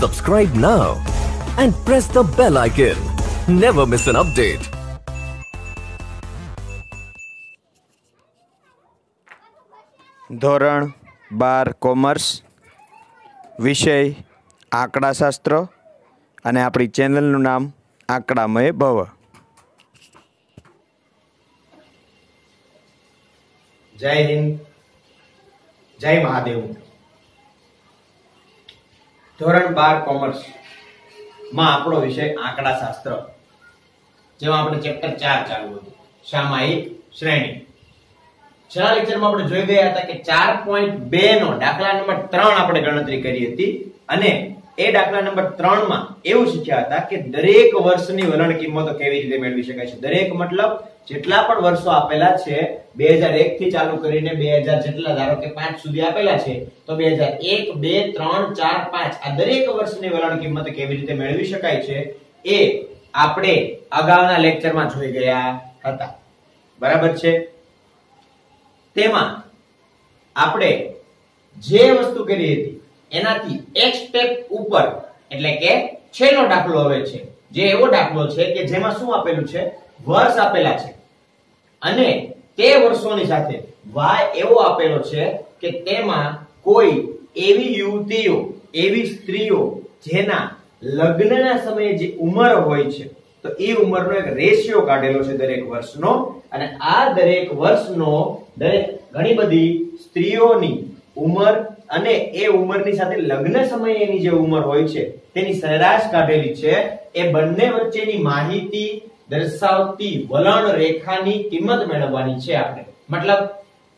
Subscribe now and press the bell icon. Never miss an update. ધોરણ બાર commerce વિષય આંકડાશાસ્ત્ર અને આપણી ચેનલનું નામ આંકડામય ભવ જય હિન્દ જય મહાદેવ ધોરણ બાર કોમર્સમાં આપણો વિષય આંકડા શાસ્ત્ર જેમાં આપણે ચેપ્ટર ચાર ચાલુ હતું. સામાયિક શ્રેણી. છેલ્લા લેક્ચરમાં આપણે જોઈ ગયા હતા કે ચાર પોઈન્ટ બે નો દાખલા નંબર ત્રણ આપણે ગણતરી કરી હતી અને એ દાખલા નંબર ત્રણમાં એવું શીખ્યા હતા કે દરેક વર્ષની વલણ કિંમતો કેવી રીતે મેળવી શકાય છે. દરેક મતલબ જેટલા પણ વર્ષો આપેલા છે, બે હજાર એક થી ચાલુ કરીને બે હજાર જેટલા, ધારો કે પાંચ સુધી આપેલા છે, તો બે હજાર એક, બે, ત્રણ, ચાર, પાંચ, આ દરેક વર્ષની વલણ કિંમત કેવી રીતે મેળવી શકાય છે, એ આપણે અગાઉના લેક્ચરમાં જોઈ ગયા હતા. બરાબર છે? તેમાં આપણે જે વસ્તુ કરી હતી, એનાથી એક સ્ટેપ ઉપર, એટલે કે છેલ્લો દાખલો હવે છે, જે એવો દાખલો છે કે જેમાં શું આપેલું છે? વર્ષ આપેલા છે. અને તે વર્ષોની સાથે વાય એવો આપેલો છે કે તેમાં કોઈ એવી યુવતીઓ, એવી સ્ત્રીઓ જેના લગ્નના સમયે જે ઉંમર હોય છે, તો એ ઉંમરનો એક રેશિયો કાઢેલો છે દરેક વર્ષનો. અને આ દરેક વર્ષનો દરેક ઘણી બધી સ્ત્રીઓની ઉંમર અને એ ઉંમરની સાથે લગ્ન સમયે એની જે ઉંમર હોય છે, તેની સરેરાશ કાઢેલી છે. એ બંને વચ્ચેની માહિતી દર્શાવતી વલણ રેખાની કિંમત મેળવવાની છે આપણે. મતલબ,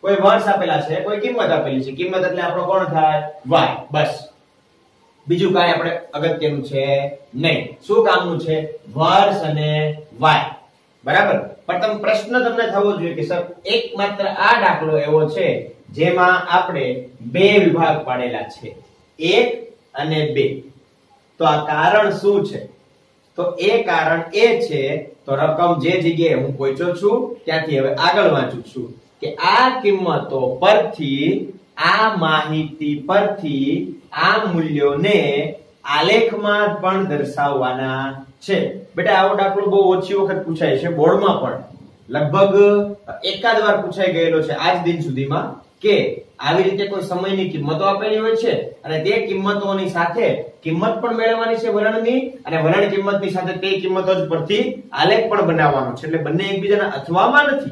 કોઈ વર્ષ આપેલા છે, કોઈ કિંમત આપેલી છે. કિંમત એટલે આપણો કોણ થાય? y બસ. બીજું કાંઈ આપણે અગત્યનું છે નહીં. શું કામનું છે? વર્ષ અને y બરાબર? પણ તમે પ્રશ્ન તમને થવો જોઈએ કે સર એક માત્ર આ દાખલો એવો છે જેમાં આપણે બે વિભાગ પાડેલા છે. એક અને બે. તો આ કારણ શું છે? તો એ કારણ એ છે તો રકમ જે જગ્યાએ હું પહોંચ્યો છું, ત્યાંથી હવે આગળ વાંચું છું કે આ કિંમતો પરથી, આ માહિતી પરથી, આ મૂલ્યોને આલેખમાં પણ દર્શાવવાના છે. બેટા આવો દાખલો બહુ ઓછી વખત પૂછાય છે, બોર્ડમાં પણ. લગભગ એકાદ વાર પૂછાઈ ગયેલો છે આજ દિન સુધીમાં કે આવી રીતે કોઈ સમયની કિંમતો આપેલી હોય છે અને તે કિંમતોની સાથે કિંમત પણ મેળવવાની છે વલણની અને વલણ કિંમતની સાથે તે કિંમતો જ પરથી આલેખ પણ બનાવવાનો છે. એટલે બંને એકબીજાના અથવામાં નથી.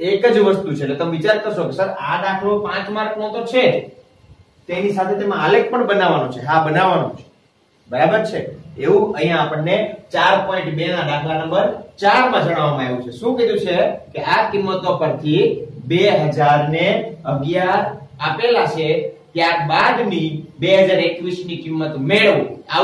એક જ વસ્તુ છે. એટલે તમે વિચાર કરશો કે સર, આ દાખલો પાંચ માર્ક નો તો છે તેની સાથે તેમાં આલેખ પણ બનાવવાનો છે. હા, બનાવવાનો છે. બરાબર છે? એવું અહીંયા આપણને ચાર પોઈન્ટ બે ના દાખલા નંબર ચારમાં જણાવવામાં આવ્યું છે. શું કીધું છે? કે આ કિંમતો પરથી બે ને ની કિંમત મેળવો. આ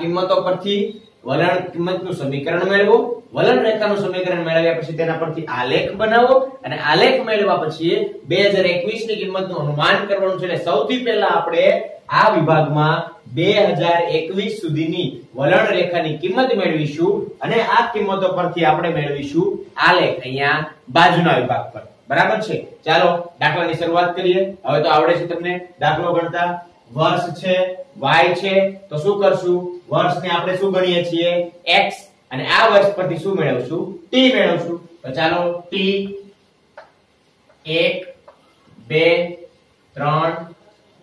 કિંમતો પરથી વલણ કિંમતનું સમીકરણ મેળવો. વલણ રેખાનું સમીકરણ મેળવ્યા પછી તેના પરથી આલેખ બનાવો અને આલેખ મેળવ્યા પછી 2021 ની કિંમતનું અનુમાન કરવાનું છે. એટલે સૌથી પહેલા આપણે આ વિભાગમાં 2021 સુધીની વલણ રેખાની કિંમત મેળવીશું અને આ કિંમતો પરથી આપણે મેળવીશું આલેખ અહીંયા બાજુના વિભાગ પર. બરાબર છે? ચાલો, દાખલાની શરૂઆત કરીએ. હવે તો આવડે છે તમને દાખલો ગણતા. વર્ષ છે y છે, તો શું કરશું? વર્ષને આપણે શું ગણીએ છીએ? x અને આ વર્ષ પરથી શું મેળવશું? t મેળવશું. તો ચાલો t 1 2 3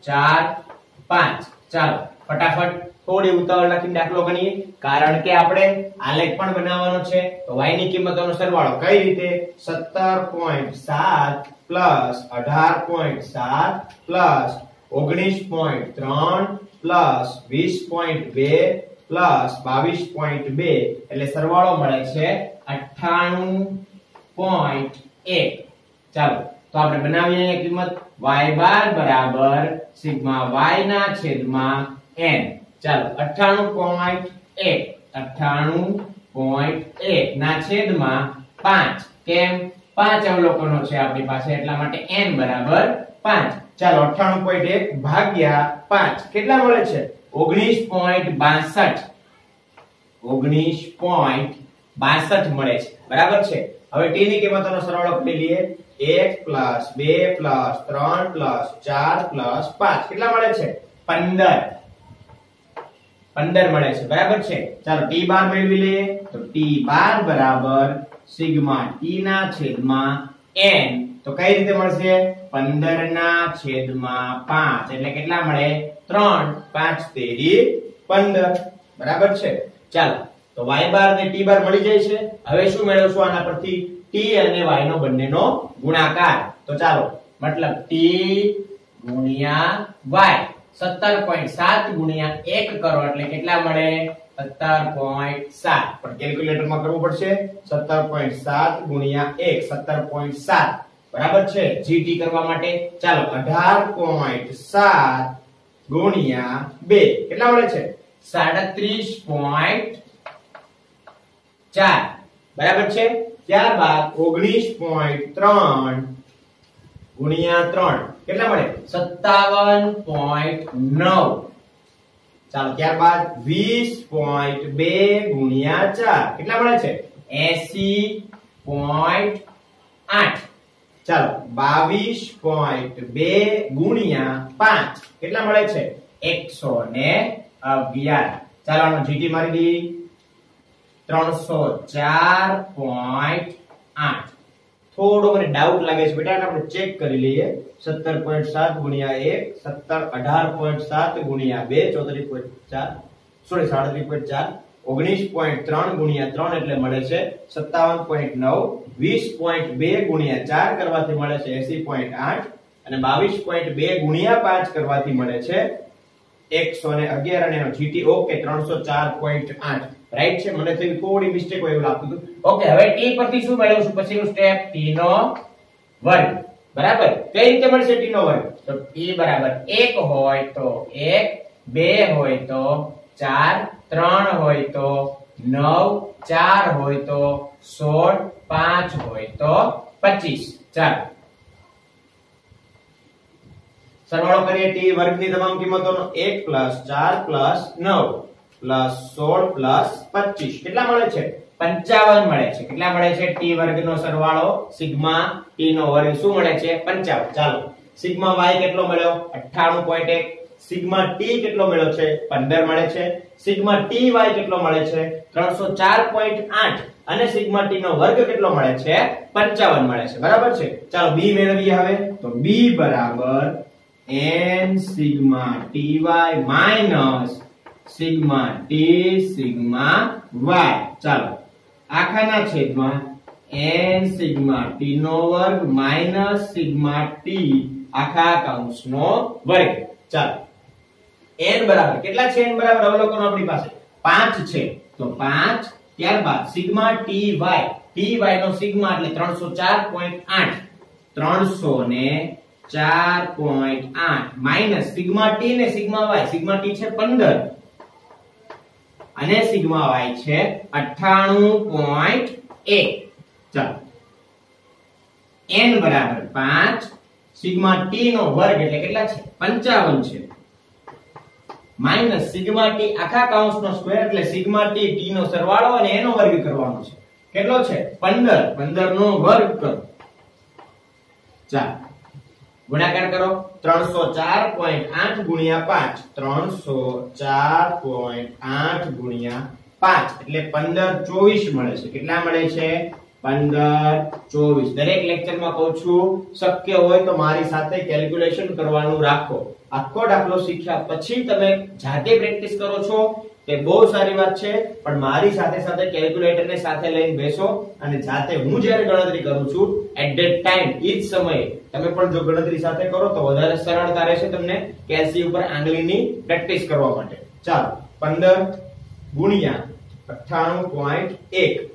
4 5 ચાલો, ફટાફટ થોડી ઉતાવળ રાખીને દાખલો ગણીએ. કારણ કે આપણે આલેખ પણ બનાવવાનો છે, તો y ની કિંમતોનો સરવાળો કઈ રીતે? 17.7 18.7 ઓગણીસ પોઈન્ટ ત્રણ પ્લસ વીસ પોઈન્ટ બે પ્લસ બાવીસ પોઈન્ટ બે. એટલે સરવાળો મળે છે અઠ્ઠાણું પોઈન્ટ એક. ચાલો, તો આપણે બનાવીએ કિંમત. Y બાર બરાબર સિગ્મા y ના છેદમાં n ચાલો, અઠ્ઠાણું પોઈન્ટ એક, અઠ્ઠાણું પોઈન્ટ એક ના છેદમાં પાંચ. કેમ? પાંચ અવલોકનો છે આપણી પાસે, એટલા માટે n બરાબર પાંચ. ચાલો, અઠ્ઠાણું પોઈન્ટ એક ભાગ્યા પાંચ. કેટલા મળે છે? ઓગણીસ પોઈન્ટ બાસઠ. ઓગણીસ પોઈન્ટ બાસઠ મળે છે. બરાબર છે? હવે t ની કિંમતોનો સરવાળો કરી લઈએ. એક પ્લસ બે પ્લસ ત્રણ પ્લસ ચાર પ્લસ પાંચ. કેટલા મળે છે? પંદર. પંદર મળે છે. બરાબર છે? ચાલો ટી બાર મેળવી લઈએ. તો ટી બાર બરાબર સિગ્મા ટી ના છેદમાં એન. તો કઈ રીતે મળશે? પંદર ના છેદમાં પાંચ. એટલે કેટલા મળે? ત્રણ. પાંચ તેરી પંદર. બરાબર છે? ચાલો. તો વાય બાર ને ટી બાર મળી જાય છે. હવે શું મેળવશું આના પરથી? T અને y નો બંનેનો ગુણાકાર. તો ચાલો, મતલબ ટી ગુણ્યા y સત્તર પોઈન્ટ સાત ગુણ્યા એક કરો, એટલે કેટલા મળે? સત્તર પોઈન્ટ સાત. પણ કેલ્ક્યુલેટરમાં કરવું પડશે. સત્તર પોઈન્ટ સાત ગુણ્યા એક, સત્તર પોઈન્ટ સાત. બરાબર છે? જીટી કરવા માટે. ચાલો, અઢાર પોઈન્ટ સાત ગુણ્યા બે. કેટલા મળે છે? સાડત્રીસ પોઈન્ટ ચાર. બરાબર છે? ત્યારબાદ ઓગણીસ પોઈન્ટ ત્રણ ગુણ્યા ત્રણ. કેટલા મળે? સત્તાવન પોઈન્ટ નવ. ચાલો, ત્યારબાદ વીસ પોઈન્ટ બે ગુણ્યા ચાર. કેટલા મળે છે? એસી પોઈન્ટ આઠ. ચાલો, બાવીસ પોઈન્ટ બે ગુણ્યા પાંચ. કેટલા મળે છે? એકસો ને અગિયાર. ચાલો, આનો જીટી મારી દઈએ ત્રણસો ચાર પોઈન્ટ આઠ. થોડો મને ડાઉટ લાગે છે બેટા આપણે ચેક કરી લઈએ. સત્તર પોઈન્ટ સાત ગુણ્યા એક, સત્તર અઢાર પોઈન્ટ સાત ગુણ્યા બે, ચોત્રીસ પોઈન્ટ ચાર. સોરી સાડત્રીસ પોઈન્ટ ચાર. ઓગણીસ પોઈન્ટ ત્રણ ગુણ્યા ત્રણ એટલે મળે છે સત્તાવન પોઈન્ટ નવ, વીસ પોઈન્ટ બે ગુણ્યા ચાર કરવાથી મળે છે એસી પોઈન્ટ આઠ અને બાવીસ પોઈન્ટ બે ગુણ્યા પાંચ કરવાથી મળે છે એકસો ને અગિયાર અને એનો જીટી ઓકે ત્રણસો ચાર પોઈન્ટ આઠ. રાઈટ છે? મને થયું થોડી મિસ્ટેક હોય એવું લાગતું હતું. ઓકે હવે t પરથી શું મેળવશું? પછીનું સ્ટેપ t નો વર્ગ. બરાબર? કઈ રીતે મળશે t નો વર્ગ? તો t બરાબર 1 હોય તો એક, બે હોય તો ચાર, ત્રણ હોય તો નવ, ચાર હોય તો સોળ, પાંચ હોય તો પચીસ. ચાલો. સરવાળો કરીએ ટી વર્ગની તમામ કિંમતોનો 1 4 9 16 25 કેટલા મળે છે? 55 મળે છે. કેટલા મળે છે? ટી વર્ગનો સરવાળો સિગ્મા ટી નો વર્ગ શું મળે છે? 55 ચાલો. સિગ્મા વાય કેટલો મળ્યો? 98.1 સિગ્મા ટી કેટલો મળ્યો છે? 15 મળે છે. સિગ્મા ટી વાય કેટલો મળે છે? 304.8 અને સિગ્મા ટી નો વર્ગ કેટલો મળે છે? 55 મળે છે. બરાબર છે? ચાલો, બી મેળવીએ હવે. તો બી બરાબર n sigma t y minus sigma t sigma y ચાલો. આખાના છેદમાં n સિગ્મા ટી નો વર્ગ માઇનસ સિગ્મા ટી આખા કૌંસનો વર્ગ. ચાલો. N બરાબર કેટલા છે n બરાબર? અવલોકનો આપણી પાસે. 5 છે. તો 5 ત્યારબાદ સિગ્મા ty ty નો સિગ્મા એટલે 304.8 300 ને ચાર પોઈન્ટ આઠ. માઇનસ સિગ્મા ટી ને સિગ્મા વાય સિગ્મા ટી છે પંદર. અને સિગ્મા વાય છે અઠાણું પોઈન્ટ એક. ચાલો. એન બરાબર પાંચ, સિગ્મા ટી નો વર્ગ એટલે કેટલા છે? પંચાવન છે. માઇનસ સિગ્મા ટી આખા કાઉન્સ નો સ્ક્વેર એટલે સિગ્મા ટી ટી નો સરવાળો અને એનો વર્ગ કરવાનો છે. કેટલો છે? પંદર. પંદર નો વર્ગ કરો. ચાલો. ગુણાકાર કરો. ત્રણસો ચાર પોઈન્ટ આઠ ગુણ્યા પાંચ. ત્રણસો ચાર પોઈન્ટ આઠ ગુણ્યા પાંચ. એટલે પંદર ચોવીસ મળે છે. કેટલા મળે છે? પંદર, ચોવીસ. દરેક લેક્ચરમાં કહું છું, શક્ય હોય તો મારી સાથે કેલ્ક્યુલેશન કરવાનું રાખો. આખો દાખલો શીખ્યા પછી તમે જાતે પ્રેક્ટિસ કરો છો, તે બહુ સારી વાત છે, પણ મારી સાથે સાથે કેલ્ક્યુલેટર ને સાથે લઈને બેસો અને જાતે હું જ્યારે ગણતરી કરું છું એટ ધેટ ટાઈમ એ જ સમયે તમે પણ જો ગણતરી સાથે કરો તો વધારે સરળતા રહેશે તમને કેલ્સી ઉપર આંગળીની પ્રેક્ટિસ કરવા માટે. ચાલો, પંદર ગુણ્યા અઠ્ઠાણું પોઈન્ટ એક.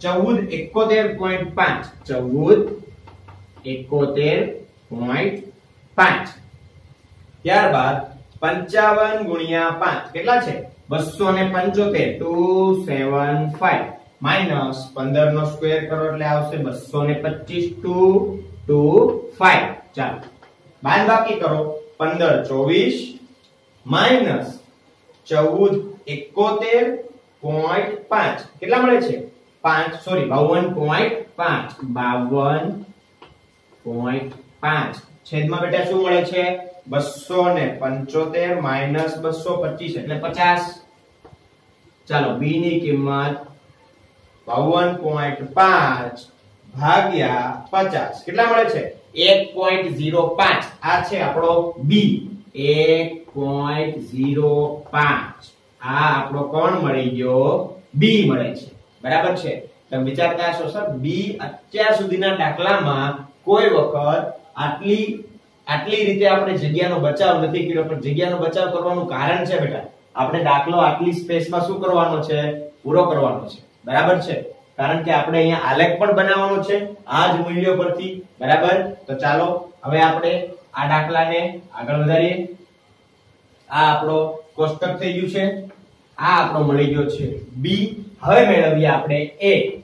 ચૌદ એકોતેર પોઈન્ટ પાંચ. ચૌદ એકોતેર પોઈન્ટ પાંચ. ત્યારબાદ પંચાવન ગુણ્યા પાંચ. કેટલા છે? બસો ને પંચોતેર. Two seven five. માઇનસ પંદર નો સ્ક્વેર કરો એટલે આવશે બસો ને પચીસ. Two two, five. ચાલો. બાદ બાકી કરો. પંદર, ચોવીસ. માઇનસ ચૌદ, એકોતેર પોઈન્ટ પાંચ. કેટલા મળે છે? પાંચ સોરી બાવન પોઈન્ટ પાંચ, બાવન પોઈન્ટ પાંચ. છેદમાં બેટા શું મળે છે? બસો ને પંચોતેર માઇનસ બસો પચીસ, એટલે પચાસ. ચાલો બી ની કિંમત બાવન પોઈન્ટ પાંચ ભાગ્યા પચાસ. કેટલા મળે છે? એક પોઈન્ટ ઝીરો પાંચ. આ છે આપણો બી એક પોઈન્ટ ઝીરો પાંચ. આ આપણો કોણ મળી ગયો? બી મળે છે. બરાબર છે? તમે વિચારતા હશો, સર, બી અત્યાર સુધીના દાખલામાં કોઈ વખત આટલી આટલી રીતે આપણે જગ્યાનો બચાવ નથી કર્યો, પણ જગ્યાનો બચાવ કરવાનું કારણ છે બેટા. આપણે દાખલો આટલી સ્પેસમાં શું કરવાનો છે? પૂરો કરવાનો છે. બરાબર છે? કારણ કે આપણે અહીંયા આલેખ પણ બનાવવાનો છે, આ જ મૂલ્યો પરથી. બરાબર? તો ચાલો, હવે આપણે આ દાખલાને આગળ વધારીએ. આ આપણો કોષ્ટક થઈ ગયું છે. આ આપણો મળી ગયો છે. બી હવે મેળવીએ આપણે એ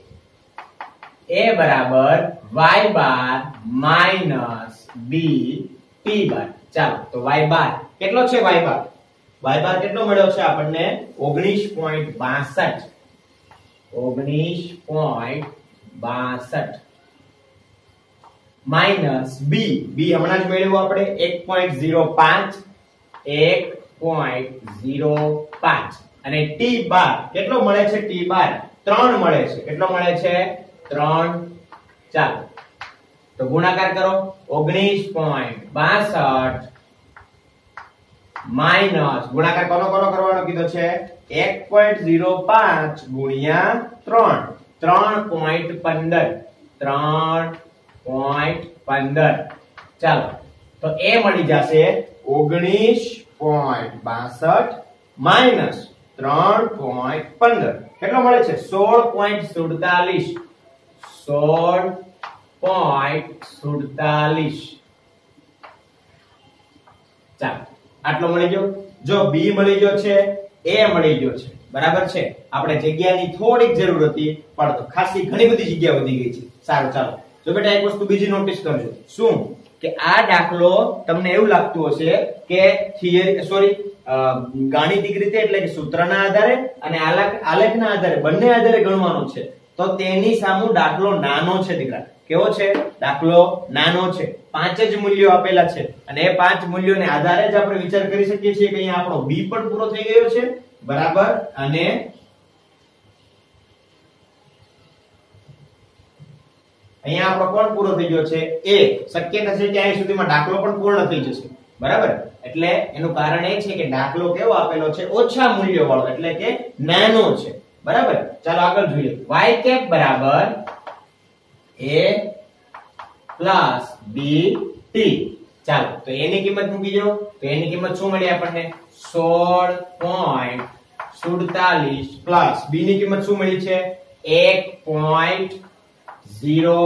એ બરાબર y bar minus b p bar. ચાલો, તો y બાર. કેટલો છે y બાર? Y બાર કેટલો મળ્યો છે આપણને? 19.62 19.62 માઇનસ બી બી હમણાં જ મેળવ્યું આપણે. 1.05 1.05 અને ટી બાર કેટલો મળે છે ટી બાર 3 મળે છે. કેટલો મળે છે? 3 ચાલો. તો ગુણાકાર કરો. 19.62 માઇનસ ગુણાકાર કોનો કોનો કરવાનો કીધો છે? 1.05 ગુણ્યા 3 3.15 3.15 ચાલો. તો એ મળી જશે 19.62 માઇનસ 3.15 કેટલો મળે છે? 16.47 16.47 ચાલો, આટલો મળી ગયો. જો બી મળી ગયો છે એ મળી ગયો છે. બરાબર છે? આપણે જગ્યાની થોડીક જરૂર હતી, પણ ખાસી ઘણી બધી જગ્યા વધી ગઈ છે. સારું, ચાલો. જો બેટા, એક વસ્તુ બીજી નોટિસ કરજો. શું? કે આ દાખલો તમને એવું લાગતું હશે કે થિયરી સોરી ગાણિતિક રીતે એટલે કે સૂત્રના આધારે અને આલેખ, આલેખના આધારે, બંને આધારે ગણવાનું છે. તો તેની સામુ દાખલો નાનો છે, દીકરા. કેવો છે? દાખલો નાનો છે. પાંચ જ મૂલ્યો આપેલા છે. અને એ પાંચ મૂલ્યોને આધારે જ આપણે વિચાર કરી શકીએ છીએ કે અહીંયા આપણો બી પણ પૂરો થઈ ગયો છે. બરાબર? અને અહીંયા આપણો કોણ પૂરો થઈ ગયો છે? એ શક્ય નથી કે અહીં સુધીમાં દાખલો પણ પૂર્ણ થઈ જશે. બરાબર? એટલે એનું કારણ એ છે કે દાખલો કેવો આપેલો છે? ઓછા મૂલ્ય વાળો એટલે કે નાનો છે. બરાબર? ચાલો આગળ જોઈએ. y કેપ બરાબર a પ્લસ બી ટી ચાલો, તો એની કિંમત મૂકી દો. તો એની કિંમત શું મળી આપણને? સોળ પોઈન્ટ સુડતાલીસ પ્લસ બી ની કિંમત શું મળી છે? એક પોઈન્ટ ઝીરો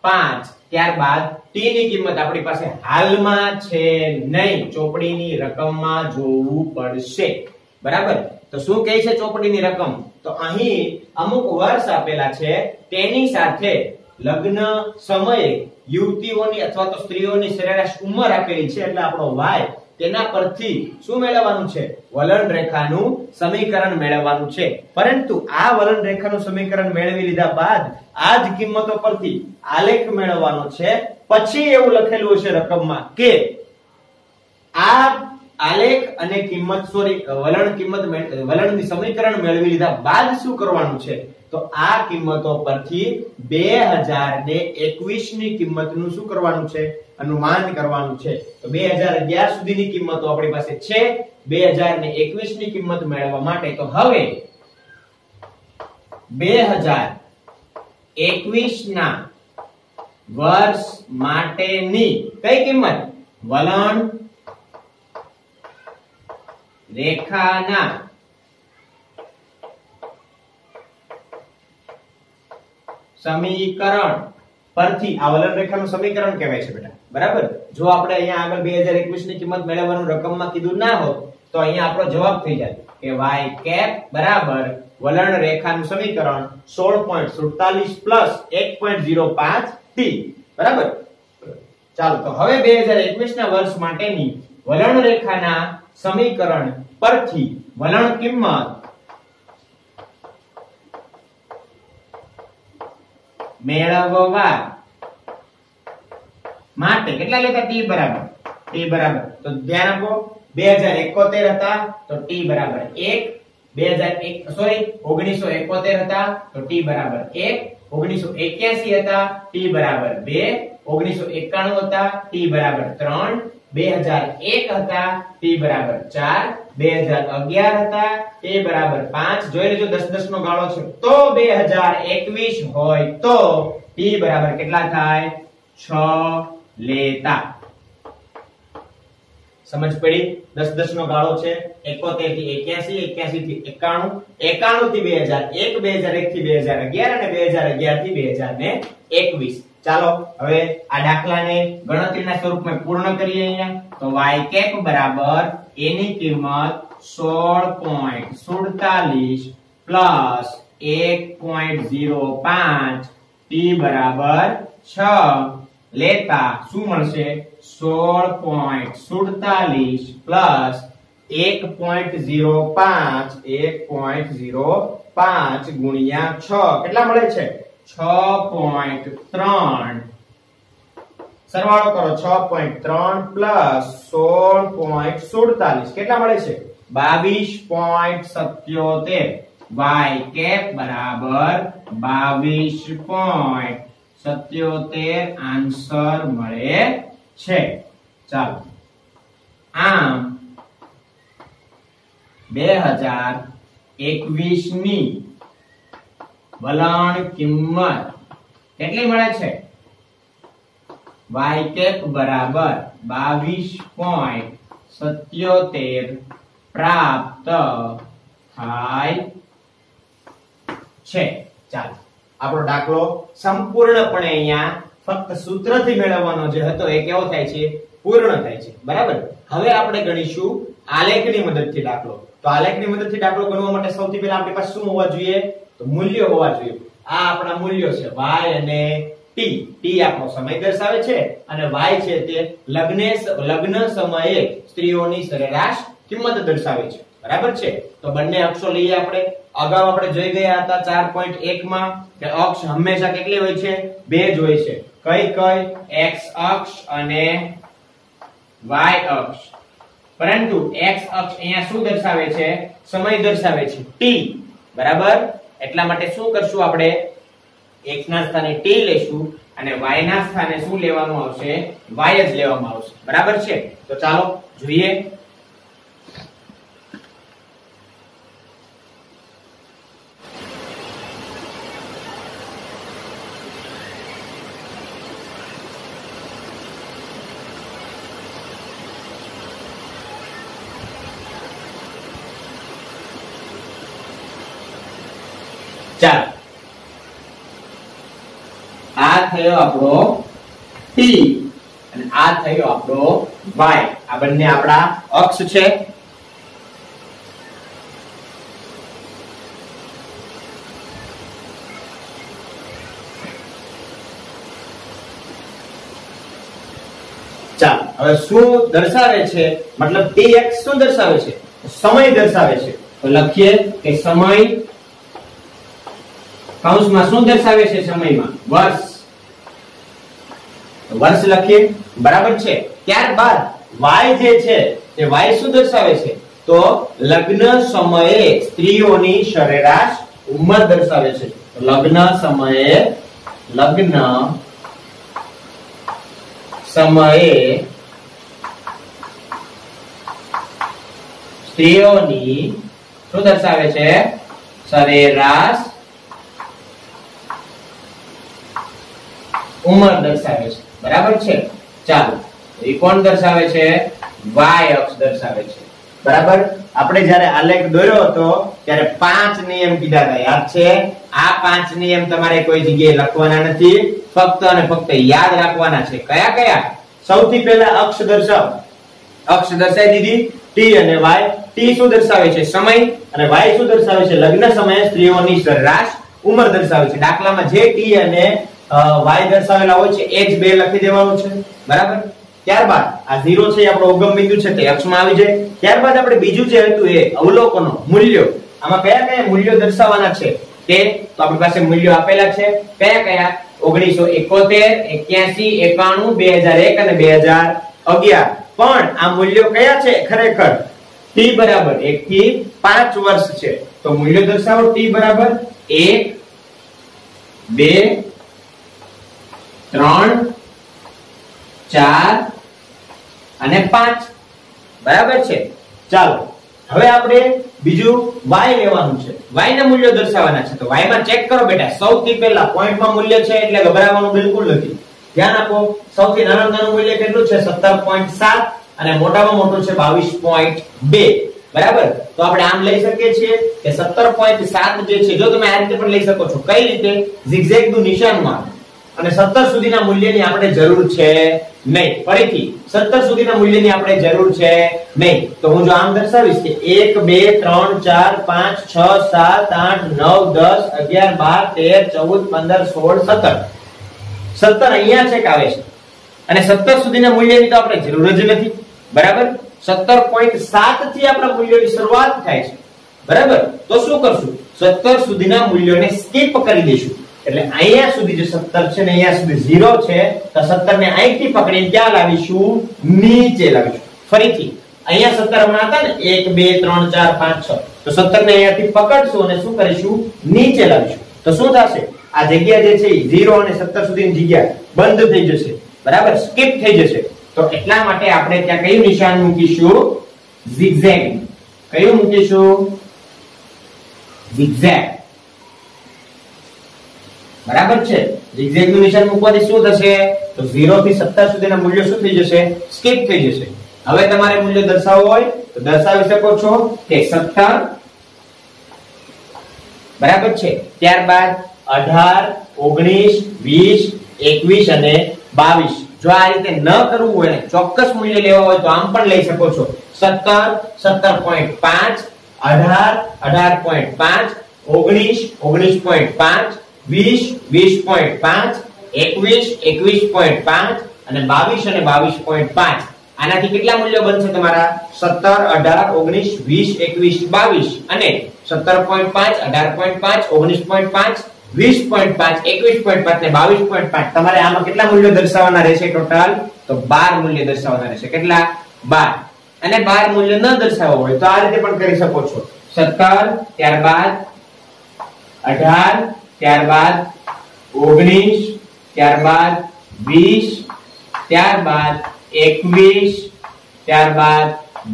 પાંચ. ત્યારબાદ ટી ની કિંમત આપણી પાસે હાલમાં છે નહીં. ચોપડીની રકમમાં જોવું પડશે. બરાબર? તો શું કહે છે ચોપડીની રકમ? તો અહીં અમુક વર્ષ આપેલા છે તેની સાથે લગ્ન સમયે યુવતીઓની અથવા તો સ્ત્રીઓની સરેરાશ ઉંમર આપેલી છે, એટલે આપણો વાય તેના પરથી શું મેળવવાનું છે? વલણ રેખાનું સમીકરણ મેળવવાનું છે. પરંતુ આ વલણ રેખાનું સમીકરણ મેળવી લીધા બાદ આ જ કિંમતો પરથી આલેખ મેળવવાનો છે. પછી એવું લખેલું હશે રકમમાં કે આ આલેખ અને કિંમત, સોરી, વલણ કિંમત વલણ સમીકરણ મેળવી લીધા બાદ શું કરવાનું છે? તો આ કિંમતો પરથી બે હજાર ને એકવીસની કિંમતનું શું કરવાનું છે? અનુમાન કરવાનું છે. તો બે હજાર અગિયાર સુધીની કિંમતો આપણી પાસે છે. બે હજાર ને એકવીસની કિંમત મેળવવા માટે તો હવે બે હજાર એકવીસ ના વર્ષ માટેની કઈ કિંમત? વલણ રેખાના સમીકરણ પરથી આ વલણ રેખાનું સમીકરણ કહેવાય છે બેટા. બરાબર? જો આપણે અહીંયા આગળ 2021 ની કિંમત મેળવવાનું રકમમાં કીધું ના હોત, તો અહીંયા આપણો જવાબ થઈ જાય. કે y કેપ બરાબર વલણ રેખાનું સમીકરણ 16.47 1.05 t. બરાબર? ચાલો, તો હવે 2021 ના વર્ષ માટેની વલણ રેખાના સમીકરણ પરથી વલણ કિંમત મેળવવા માટે કેટલા લેતા ટી બરાબર? ટી બરાબર. તો ધ્યાન આપો 2071 હતા, તો ટી બરાબર 1 2001 સોરી 1971 હતા, તો ટી બરાબર 1 1981 હતા, ટી બરાબર 2 1991 હતા, ટી બરાબર 3 2001 હતા, ટી બરાબર 4 2011 હતા, એ બરાબર 5 જોઈ લેજો 10 10 નો ગાળો છે. તો 2021 હોય તો p બરાબર કેટલા થાય? 6 લેતા. સમજ પડી? 10 10 નો ગાળો છે 71 થી 81 81 થી 91 91 થી 2001 2001 થી 2011 અને 2011 થી 2021 ચાલો, હવે આ દાખલાને ગણતરીના સ્વરૂપમાં પૂર્ણ કરીએ અહીંયા. તો y કેપ બરાબર a ની કિંમત 16.47 પ્લસ એક પોઈન્ટ ઝીરો પાંચ ટી બરાબર છ. લેતા શું મળશે? 16.47 પ્લસ 1.05 1.05 ગુણ્યા છ. કેટલા મળે છે? 6.3 સરવાળો કરો 6.3 પ્લસ 16.47 કેટલા મળે છે? બાવીસ પોઈન્ટ સત્યોતેર. વાય કેપ બરાબર 22.77 આન્સર મળે છે. ચાલો. આમ 2021 ની વલણ કિંમત કેટલી મળે છે? Y કેપ બરાબર 22.77 પ્રાપ્ત થાય છે. ચાલો, આપણો દાખલો સંપૂર્ણપણે અહીંયા ફક્ત સૂત્રથી મેળવવાનો જે હતો એ કેવો થાય છે? પૂર્ણ થાય છે. બરાબર? હવે આપણે ગણીશું આલેખની મદદથી દાખલો. તો આલેખની મદદથી દાખલો ગણવા માટે સૌથી પહેલા આપણી પાસે શું હોવા જોઈએ? તો મૂલ્યો હોવા જોઈએ. આ આપણા મૂલ્યો છે. y અને t ટી આપણો સમય દર્શાવે છે અને y છે તે લગ્ન લગ્ન સમયે સ્ત્રીઓની સરેરાશ કિંમત દર્શાવે છે. બરાબર છે? તો બંને અક્ષો લઈએ આપણે. અગાઉ આપણે જોઈ ગયા હતા 4.1 માં કે અક્ષ હંમેશા કેટલી હોય છે? બે જ હોય છે. કઈ કઈ? X અક્ષ અને y અક્ષ. પરંતુ x અક્ષ અહીંયા શું દર્શાવે છે? સમય દર્શાવે છે. T. બરાબર? એટલા માટે શું કરશું આપણે? X ના સ્થાને t લેશું અને y ના સ્થાને શું લેવાનું આવશે? Y જ લેવામાં આવશે. બરાબર છે? તો ચાલો જોઈએ ચાલો આ થયો આપણો ટી અને આ થયો આપણો વાય આ બંને આપણા અક્ષ છે. ચાલો, હવે શું દર્શાવે છે? મતલબ tx શું દર્શાવે છે? સમય દર્શાવે છે. તો લખીએ કે સમય કૌંસમાં શું દર્શાવે છે સમયમાં? વર્ષ. તો વર્ષ લખીએ. બરાબર છે? ત્યારબાદ વાય જે છે, તે વાય શું દર્શાવે છે? તો લગ્ન સમયે સ્ત્રીઓની સરેરાશ ઉંમર દર્શાવે છે. લગ્ન સમયે લગ્ન સમયે સ્ત્રીઓની શું દર્શાવે છે? સરેરાશ ઉંમર દર્શાવે છે. બરાબર છે? ચાલો, એ કોણ દર્શાવે છે? y અક્ષ દર્શાવે છે. બરાબર? આપણે જ્યારે આલેખ દોર્યો હતો, ત્યારે પાંચ નિયમ કીધા હતા. યાદ છે? આ પાંચ નિયમ તમારે કોઈ જગ્યાએ લખવાના નથી. ફક્ત અને ફક્ત યાદ રાખવાના છે. કયા કયા? સૌથી પહેલા અક્ષ દર્શાવ. અક્ષ દર્શાવી દીધી. T અને y. T શું દર્શાવે છે? સમય. અને y શું દર્શાવે છે? લગ્ન સમયે સ્ત્રીઓની સરેરાશ ઉંમર દર્શાવે છે. દાખલામાં જે t અને y દર્શાવેલા હોય છે જ બે લખી દેવાનું છે. બરાબર? ત્યારબાદ આ 0 છે આપણો ઉગમ બિંદુ છે તે અક્ષમાં આવી જાય. ત્યારબાદ આપણે બીજું જે હતું એ, અવલોકનો, મૂલ્યો. આમાં કયા કયા મૂલ્યો દર્શાવવાના છે? તે તો આપણી પાસે મૂલ્યો આપેલા છે. કયા કયા? ઓગણીસો એકોતેર, એક્યાસી, એકાણું, બે હજાર એક અને બે હજાર અગિયાર. પણ આ મૂલ્યો કયા છે? ખરેખર ટી બરાબર એક થી પાંચ વર્ષ છે. તો મૂલ્ય દર્શાવો ટી બરાબર એક, બે ત્રણ, ચાર અને પાંચ. બરાબર છે? ચાલો, હવે આપણે બીજું y લેવાનું છે. y ના મૂલ્યો દર્શાવવાના છે. તો y માં ચેક કરો બેટા. સૌથી પહેલા point માં મૂલ્ય છે એટલે ગભરાવાનું બિલકુલ નથી. ધ્યાન આપો, સૌથી નાનામાં નાનું મૂલ્ય કેટલું છે? 17.7 અને મોટામાં મોટું છે 22.2 બરાબર? તો આપણે આમ લઈ શકીએ છીએ કે 17.7 જે છે, જો તમે આ રીતે પણ લઈ શકો છો, કઈ રીતે? zigzag નું નિશાનમાં. અને 17 સુધીના મૂલ્યની આપણે જરૂર છે નહીં. ફરીથી 17 સુધીના મૂલ્યની આપણે જરૂર છે નહીં. તો હું જો આમ દર્શાવીશ કે 1 2 3 4 5 6 7 8 9 10 11 12 13 14 15 16 17 17 અહીંયા છે કે આવે છે. અને 17 સુધીના મૂલ્યની તો આપણે જરૂર જ નથી. બરાબર? 17.7 થી આપણા મૂલ્યોની શરૂઆત થાય છે. બરાબર? તો શું કરશું? 17 સુધીના મૂલ્યોને સ્કીપ કરી દઈશું. એટલે અહીંયા સુધી જે 17 છે ને અહીંયા સુધી 0 છે, તો 17 ને અહીંથી પકડીને ક્યાં લાવીશું? નીચે લાવીશું. ફરીથી, અહીંયા 17 હમણાં હતા ને 1 2 3 4 5 6 તો 17 ને અહીંયાથી પકડશું અને શું કરીશું? નીચે લાવીશું. તો શું થશે? આ જગ્યા જે છે ઝીરો 0 અને 17 સુધીની જગ્યા બંધ થઈ જશે. બરાબર? સ્કીપ થઈ જશે. તો એટલા માટે આપણે ત્યાં કયું નિશાન મૂકીશું? ઝિગઝેગ કયું મૂકીશું? zigzag. બરાબર છે? Zigzag નું નિશાન મૂકવાથી શું થશે? તો 0 થી 17 સુધીના મૂલ્યો શું થઈ જશે? સ્કીપ થઈ જશે. હવે તમારે મૂલ્ય દર્શાવવું હોય, તો દર્શાવી શકો છો કે 17 બરાબર છે. ત્યારબાદ 18 19 20 21 અને 22 જો આ રીતે ન કરવું હોય ને ચોક્કસ મૂલ્ય લેવા હોય તો આમ પણ લઈ શકો છો. 17 17.5 18 18.5 19 19.5 20 20.5 21 21.5 અને 22 અને 22.5 આનાથી કેટલા મૂલ્યો બનશે તમારા? 17 18 19 20 21 22 અને 17.5 18.5 19.5 20.5 21.5 ને 22.5 તમારે આમાં કેટલા મૂલ્યો દર્શાવવાના રહેશે ટોટલ? તો બાર મૂલ્ય દર્શાવવાના રહેશે. કેટલા? બાર. અને બાર મૂલ્ય ન દર્શાવવા હોય તો આ રીતે પણ કરી શકો છો. 17 ત્યારબાદ 18 ત્યારબાદ 19 ત્યારબાદ વીસ ત્યારબાદ 21 ત્યારબાદ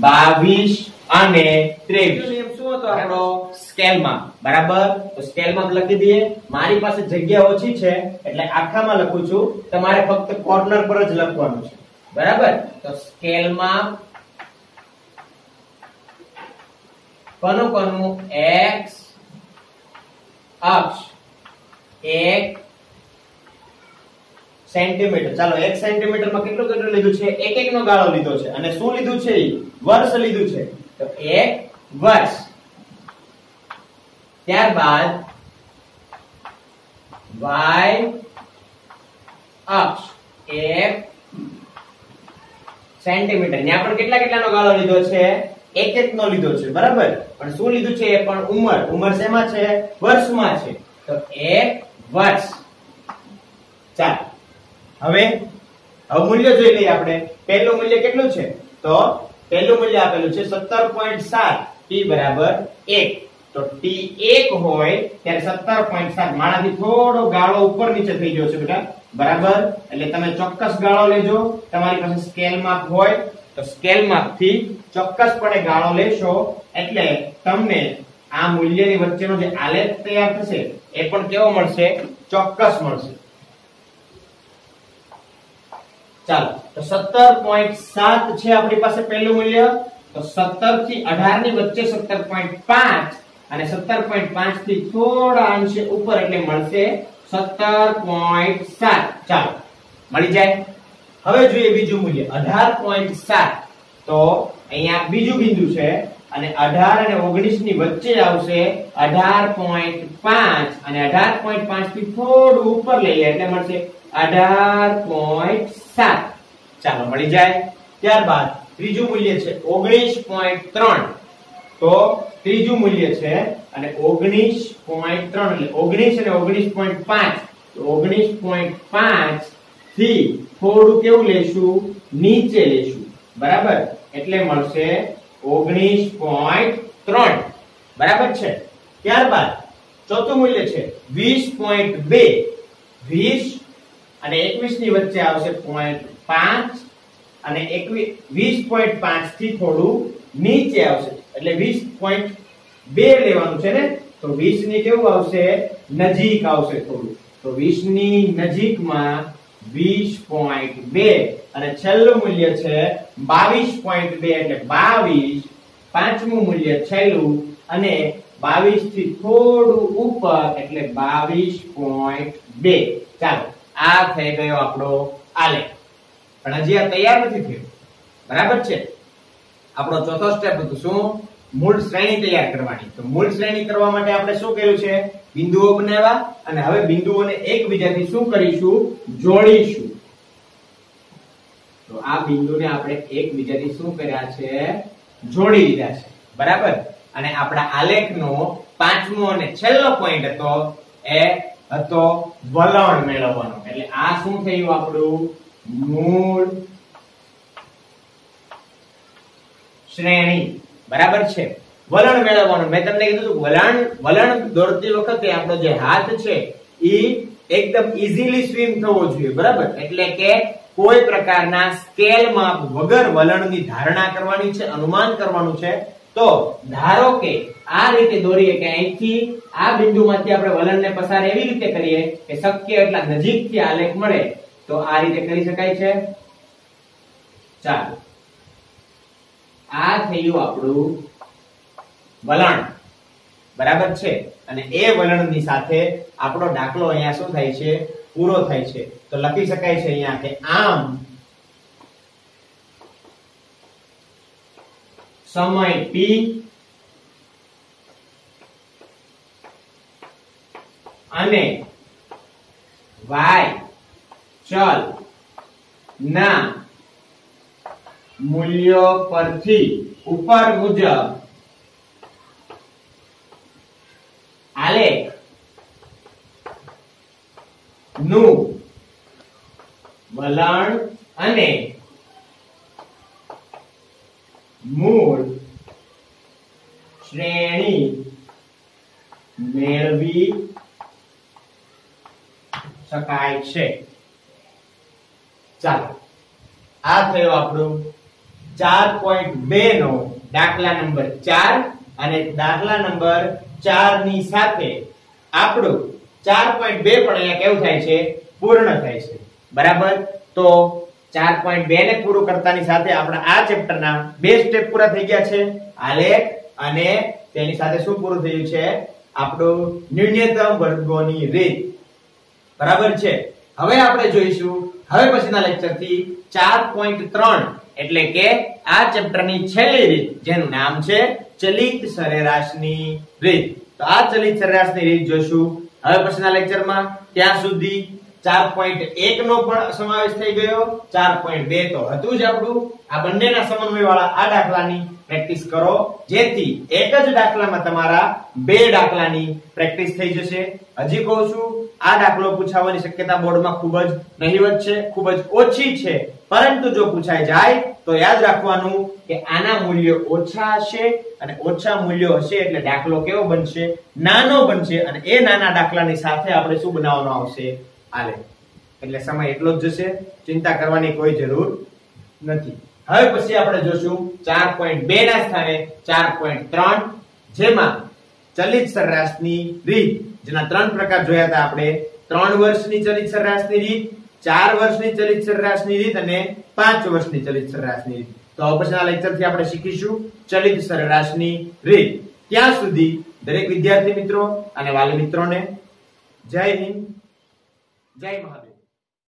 22 અને ત્રેવીસ. શું હતો આપણો? સ્કેલમાં. બરાબર? તો સ્કેલમાં લખી દઈએ. મારી પાસે જગ્યા ઓછી છે એટલે આખામાં લખું છું. તમારે ફક્ત કોર્નર પર જ લખવાનું છે. બરાબર? તો સ્કેલમાં કોનું કોનું? એક્સ અક્ષ. એક સેન્ટીમીટર ચાલો, એક સેન્ટીમીટરમાં કેટલું કેટલું લીધું છે? એક એક નો ગાળો લીધો છે. અને શું લીધું છે? વર્ષ લીધું છે. તો એક વર્ષ. ત્યારબાદ વાય અક્ષ. એક સેન્ટીમીટર ત્યાં પણ કેટલા કેટલાનો ગાળો લીધો છે? એક એક નો લીધો છે. બરાબર? પણ શું લીધું છે? એ પણ ઉંમર. ઉંમર શેમાં છે? વર્ષમાં છે. તો એક વર્ષ ચાલો. હવે હવે મૂલ્ય જોઈ લઈએ આપણે. પહેલું મૂલ્ય કેટલું છે? તો પહેલું મૂલ્ય આપેલું છે 17.7 t 1 તો t 1 હોય ત્યારે 17.7 માણાથી થોડો ગાળો ઉપર નીચે થઈ ગયો છે બેટા. બરાબર? એટલે તમે ચોક્કસ ગાળો લેજો. તમારી પાસે સ્કેલ માપ હોય તો સ્કેલ માપથી ચોક્કસપણે ગાળો લેશો. એટલે તમને આ મૂલ્યની વચ્ચેનો જે આલેખ તૈયાર થશે, એ પણ કેવો મળશે? ચોક્કસ મળશે. ચાલો, તો 17.7 છે આપણી પાસે પહેલું મૂલ્ય. તો 17 થી 18 ની વચ્ચે 17.5 અને 17.5 થી થોડા અંશે ઉપર એટલે મળશે 17.7 ચાલો, મળી જાય? હવે જોઈએ બીજું મૂલ્ય 18.7 તો અહીંયા બીજું બિંદુ છે અને 18 અને 19 ની વચ્ચે આવશે 18.5 અને 18.5 થી થોડું ઉપર લઈએ એટલે મળશે 18.7 ચાલો મળી જાય. ત્યારબાદ ત્રીજું મૂલ્ય છે 19.3 તો ત્રીજું મૂલ્ય છે અને 19.3 એટલે 19 અને 19.5 તો ઓગણીસ પોઈન્ટ પાંચથી થોડું કેવું લેશું? નીચે લેશું. બરાબર? એટલે મળશે ઓગણીસ પોઈન્ટ ત્રણ. બરાબર છે? ત્યારબાદ ચોથું મૂલ્ય છે વીસ પોઈન્ટ બે. વીસ અને એકવીસની વચ્ચે આવશે પોઈન્ટ પાંચ અને વીસ પોઈન્ટ પાંચથી થોડું નીચે આવશે. એટલે વીસ પોઈન્ટ બે લેવાનું છે ને? તો વીસની કેવું આવશે? નજીક આવશે થોડું. તો વીસની નજીકમાં વીસ પોઈન્ટ બે. અને છેલ્લું મૂલ્ય છે બાવીસ પોઈન્ટ બે, એટલે બાવીસ પાંચમું મૂલ્ય છેલ્લું અને બાવીસથી થોડું ઉપર એટલે બાવીસ પોઈન્ટ બે. ચાલો, આ થઈ ગયો આપણો આલેખ. પણ હજી આ તૈયાર નથી થયો. બરાબર છે? આપણો ચોથો સ્ટેપ હતું શું? મૂળ શ્રેણી તૈયાર કરવાની. તો મૂળ શ્રેણી કરવા માટે આપણે શું કર્યું છે? બિંદુઓ બનાવ્યા અને હવે બિંદુઓને એકબીજાથી શું કરીશું? જોડીશું. તો આ બિંદુને આપણે એકબીજાથી શું કર્યા છે? જોડી લીધા છે. બરાબર? અને આપણા આલેખનો પાંચમો અને છેલ્લો પોઈન્ટ હતો, એ હતો વલણ મેળવવાનો. એટલે આ શું થયું આપણું? મૂળ શ્રેણી. બરાબર છે. વલણ મેળવવાનું. મેં તમને કીધું વલણ વલણ દોડતી વખતે આપણો જે હાથ છે, એ એકદમ ઇઝીલી સ્વિમ થવો જોઈએ, બરાબર? એટલે કે કોઈ પ્રકારના સ્કેલ માપ વગર વલણની ધારણા કરવાની છે, અનુમાન કરવાનું છે. તો ધારો કે આ રીતે દોરીએ કે અહીંથી આ બિંદુમાંથી આપણે વલણને પસાર એવી રીતે કરીએ કે શક્ય એટલા નજીકથી આલેખ મળે, તો આ રીતે કરી શકાય છે. ચાલો. આ થયું આપણું વલણ. બરાબર છે? અને એ વલણની સાથે આપણો દાખલો અહીંયા શું થાય છે? પૂરો થાય છે. તો લખી શકાય છે અહીંયા કે આમ સમય પી અને y ચલ ના મૂલ્યો પરથી ઉપર મુજબ. આલેખ. નું વલણ અને મૂળ શ્રેણી મેળવી શકાય છે. ચાલો. આ થયો આપણું ચાર પોઈન્ટ બે નો દાખલા નંબર ચાર અને દાખલા નંબર ચારની સાથે આપણું ચાર પોઈન્ટ બે પણ અહીંયા કેવું થાય છે? પૂર્ણ થાય છે. બરાબર? તો ચાર પોઈન્ટ બે ને પૂરું કરતાની સાથે આપણા આ ચેપ્ટરના બે સ્ટેપ પૂરા થઈ ગયા છે. આલેખ અને તેની સાથે શું પૂરું થયું છે? આપણું ન્યૂનતમ વર્ગોની રીત. બરાબર છે? હવે આપણે જોઈશું. હવે પછીના લેક્ચરથી ચાર પોઈન્ટ ત્રણ એટલે કે આ ચેપ્ટરની છેલ્લી રીત, જેનું નામ છે ચલિત સરેરાશની રીત. તો આ ચલિત સરેરાશની રીત જોશું. હવે પછીના લેક્ચરમાં ત્યાં સુધી ચાર પોઈન્ટ એક નો પણ સમાવેશ થઈ ગયો. ચાર પોઈન્ટ બે તો હતું જ આપણું. આ બંનેના સમન્વય આ દાખલાની પ્રેક્ટિસ કરો. જેથી એક જ દાખલામાં તમારા બે દાખલાની પ્રેક્ટિસ થઈ જશે. હજી કહું છું, આ દાખલો પૂછાવાની શક્યતા બોર્ડમાં ખૂબ જ નહીવત છે, ખૂબ જ ઓછી છે. પરંતુ જો પૂછાઈ જાય, તો યાદ રાખવાનું કે આના મૂલ્યો ઓછા હશે અને ઓછા મૂલ્યો હશે એટલે દાખલો કેવો બનશે? નાનો બનશે અને એ નાના દાખલાની સાથે આપણે શું બનાવવાનો આવશે? આલે એટલે સમય એટલો જ જશે, ચિંતા કરવાની કોઈ જરૂર નથી. હવે પછી આપણે જોશું ચાર પોઈન્ટ બે ના સ્થાને ચાર પોઈન્ટ ત્રણ, જેમાં ચલિત સરેરાશની રીત, જેના ત્રણ પ્રકાર જોયા હતા આપણે, ત્રણ વર્ષની ચલિત સરેરાશની રીત ચાર વર્ષની ચલિત સરેરાશની રીત અને પાંચ વર્ષની ચલિત સરેરાશની રીત. તો પછીના લેક્ચરથી આપણે શીખીશું ચલિત સરેરાશની રીત. ત્યાં સુધી દરેક વિદ્યાર્થી મિત્રો અને વાલી મિત્રોને જય હિન્દ, જય મહાદેવ.